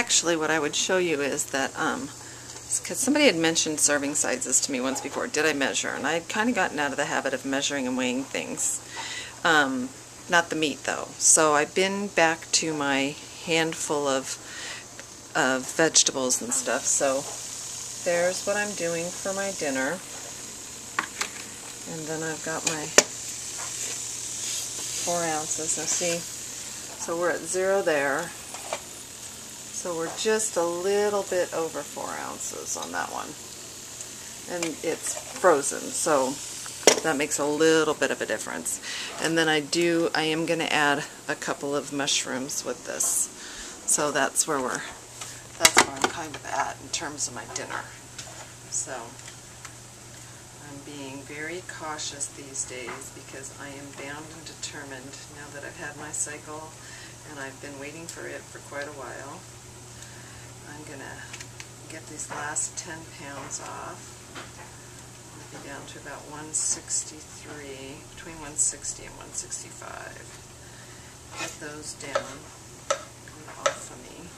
Actually, what I would show you is that, um, because somebody had mentioned serving sizes to me once before. Did I measure? And I had kind of gotten out of the habit of measuring and weighing things. Um, not the meat, though. So I've been back to my handful of, of vegetables and stuff. So there's what I'm doing for my dinner. And then I've got my four ounces. Now see, so we're at zero there. So we're just a little bit over four ounces on that one. And it's frozen, so that makes a little bit of a difference. And then I do, I am going to add a couple of mushrooms with this. So that's where we're, that's where I'm kind of at in terms of my dinner. So I'm being very cautious these days because I am bound and determined now that I've had my cycle and I've been waiting for it for quite a while. I'm going to get these last 10 pounds off. I'll be down to about 163, between 160 and 165. Get those down, off of me.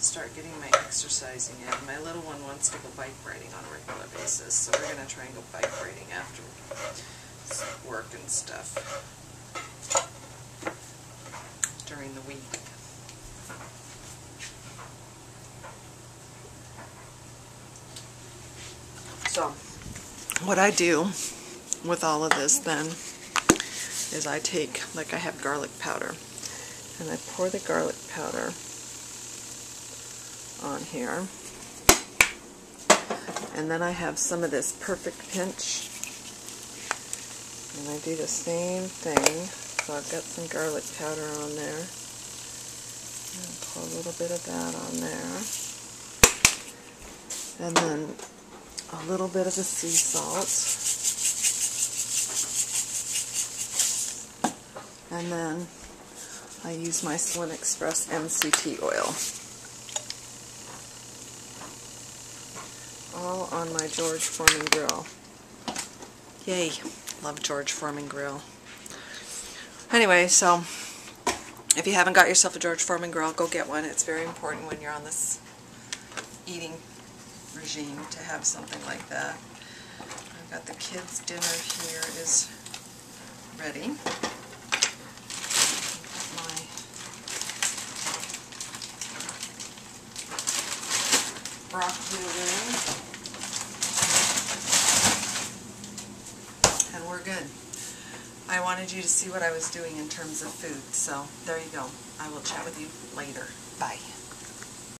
Start getting my exercising in. My little one wants to go bike riding on a regular basis, so we're going to try and go bike riding after work and stuff So, what I do with all of this then is I take, like I have garlic powder, and I pour the garlic powder on here. And then I have some of this perfect pinch. And I do the same thing. So I've got some garlic powder on there. And pour a little bit of that on there. And then a little bit of the sea salt. And then I use my SlimXpress MCT oil. All on my George Foreman grill. Yay, love George Foreman grill. Anyway, so if you haven't got yourself a George Foreman grill, go get one. It's very important when you're on this eating regime to have something like that. I've got the kids' dinner here is ready. My broccoli. And we're good. I wanted you to see what I was doing in terms of food, so there you go. I will chat with you later. Bye.